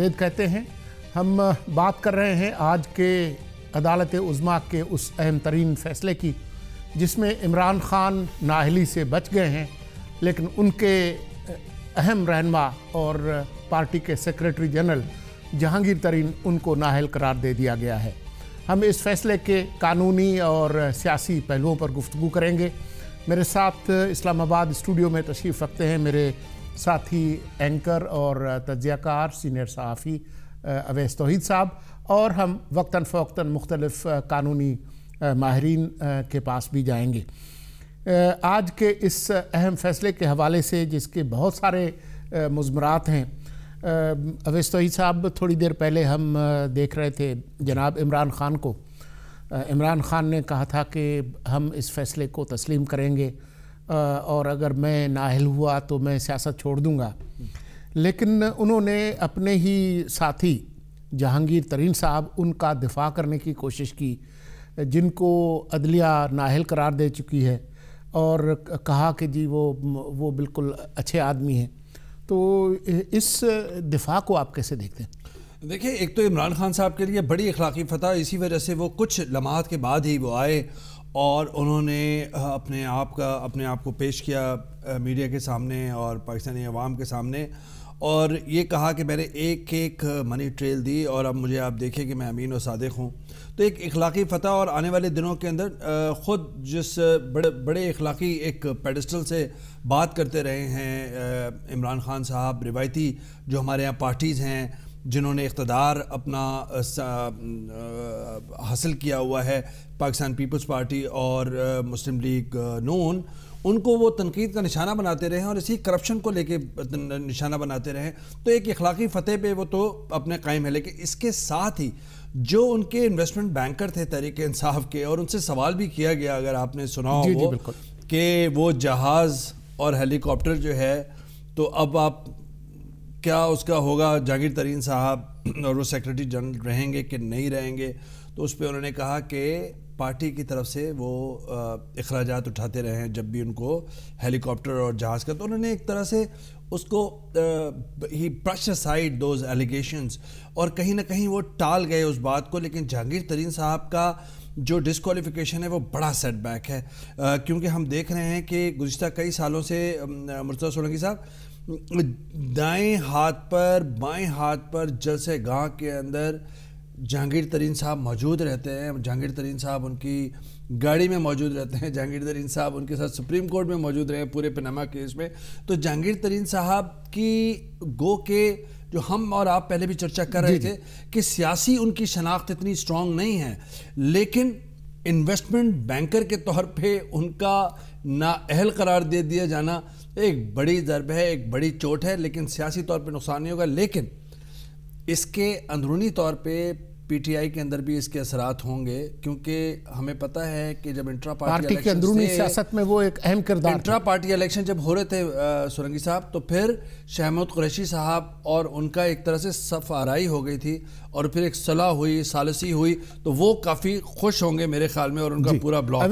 زید کہتے ہیں، ہم بات کر رہے ہیں آج کے عدالت عظما کے اس اہم ترین فیصلے کی، جس میں عمران خان نااہلی سے بچ گئے ہیں، لیکن ان کے اہم رہنما اور پارٹی کے سیکرٹری جنرل جہانگیر ترین ان کو نااہل قرار دے دیا گیا ہے۔ ہم اس فیصلے کے قانونی اور سیاسی پہلوؤں پر گفتگو کریں گے۔ میرے ساتھ اسلام آباد اسٹوڈیو میں تشریف رکھتے ہیں میرے ساتھی اینکر اور تجزیہ کار سینئر صحافی اویس توحید صاحب، اور ہم وقتاً فوقتاً مختلف قانونی ماہرین کے پاس بھی جائیں گے۔ آج کے اس اہم فیصلے کے حوالے سے جس کے بہت سارے مضمرات ہیں اویس توحید صاحب، تھوڑی دیر پہلے ہم دیکھ رہے تھے جناب عمران خان کو۔ عمران خان نے کہا تھا کہ ہم اس فیصلے کو تسلیم کریں گے۔ اور اگر میں نااہل ہوا تو میں سیاست چھوڑ دوں گا۔ لیکن انہوں نے اپنے ہی ساتھی جہانگیر ترین صاحب ان کا دفاع کرنے کی کوشش کی، جن کو عدلیہ نااہل قرار دے چکی ہے اور کہا کہ جی وہ وہ بالکل اچھے آدمی ہیں۔ تو اس دفاع کو آپ کیسے دیکھتے ہیں؟ دیکھیں، ایک تو عمران خان صاحب کے لیے بڑی اخلاقی فتح، اسی وجہ سے وہ کچھ لمحات کے بعد ہی وہ آئے اور انہوں نے اپنے آپ کا، اپنے آپ کو پیش کیا میڈیا کے سامنے اور پاکستانی عوام کے سامنے اور یہ کہا کہ میں نے ایک ایک منی ٹریل دی اور اب مجھے آپ دیکھیں کہ میں امین و صادق ہوں۔ تو ایک اخلاقی فتح اور آنے والے دنوں کے اندر خود جس بڑے بڑے اخلاقی ایک پیڈسٹل سے بات کرتے رہے ہیں عمران خان صاحب، روایتی جو ہمارے یہاں پارٹیز ہیں جنہوں نے اقتدار اپنا حاصل کیا ہوا ہے پاکستان پیپلز پارٹی اور مسلم لیگ نون ان کو وہ تنقید کا نشانہ بناتے رہے ہیں اور اسی کرپشن کو لے کے نشانہ بناتے رہے۔ تو ایک اخلاقی فتح پہ وہ تو اپنے قائم ہے لیکن اس کے ساتھ ہی جو ان کے انویسٹمنٹ بینکر تھے تحریک انصاف کے اور ان سے سوال بھی کیا گیا اگر آپ نے سنا ہو کہ وہ جہاز اور ہیلی کاپٹر جو ہے تو اب آپ کیا اس کا ہوگا؟ جہانگیر ترین صاحب اور وہ سیکرٹری جنرل رہیں گے کہ نہیں رہیں گے؟ تو اس پہ انہوں نے کہا کہ پارٹی کی طرف سے وہ اخراجات اٹھاتے رہے ہیں جب بھی ان کو ہیلی کاپٹر اور جہاز کا۔ تو انہوں نے ایک طرح سے اس کو ہی برش سائڈ دوز ایلیگیشنز اور کہیں نہ کہیں وہ ٹال گئے اس بات کو۔ لیکن جہانگیر ترین صاحب کا جو ڈسکوالیفیکیشن ہے وہ بڑا سیٹ بیک ہے۔ کیونکہ ہم دیکھ رہے ہیں کہ گزشتہ کئی سالوں سے مرتضی سولنگی صاحب دائیں ہاتھ پر بائیں ہاتھ پر جلسے گاہ کے اندر جہانگیر ترین صاحب موجود رہتے ہیں۔ جہانگیر ترین صاحب ان کی گاڑی میں موجود رہتے ہیں۔ جہانگیر ترین صاحب ان کے ساتھ سپریم کورٹ میں موجود رہے ہیں پورے پناما کیس میں۔ تو جہانگیر ترین صاحب کی گو کے جو ہم اور آپ پہلے بھی چرچا کر رہے تھے کہ سیاسی ان کی شناخت اتنی سٹرونگ نہیں ہے لیکن انویسٹمنٹ بینکر کے طور پہ ان کا نااہل قرار دے دیا جانا ایک بڑی ضرب ہے ایک بڑی چوٹ ہے لیکن سیاسی طور پہ نقصان نہیں ہوگا لیکن اس کے اندرونی طور پہ پی ٹی آئی کے اندر بھی اس کے اثرات ہوں گے کیونکہ ہمیں پتہ ہے کہ جب انٹرا پارٹی کے اندرونی سیاست میں وہ ایک اہم کردار انٹرا پارٹی الیکشن جب ہو رہے تھے سورنگی صاحب تو پھر شہمود قریشی صاحب اور ان کا ایک طرح سے صف آرائی ہو گئی تھی اور پھر ایک صلاح ہوئی سالسی ہوئی تو وہ کافی خوش ہوں گے میرے خیال میں اور ان کا پورا بلاک۔